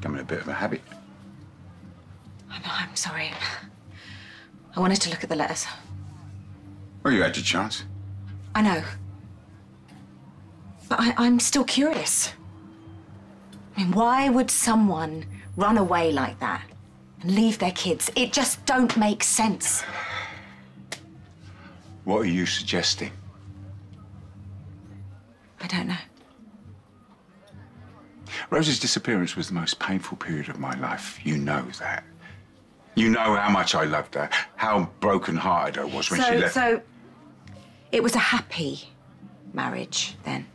bit of a habit. I'm, I'm sorry. I wanted to look at the letters. Well, you had your chance. I know. But I, I'm still curious. I mean, why would someone run away like that and leave their kids? It just don't make sense. What are you suggesting? I don't know. Rose's disappearance was the most painful period of my life. You know that. You know how much I loved her, how broken-hearted I was when so, she left. so it was a happy marriage then.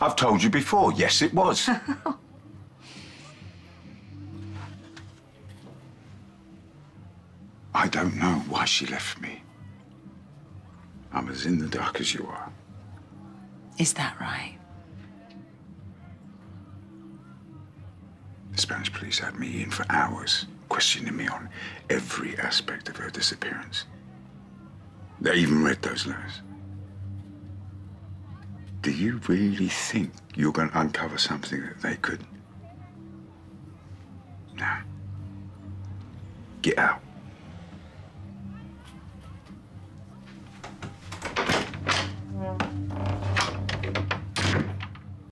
I've told you before, yes, it was. I don't know why she left me. I'm as in the dark as you are. Is that right? The Spanish police had me in for hours, questioning me on every aspect of her disappearance. They even read those letters. Do you really think you're going to uncover something that they couldn't? Nah. Get out.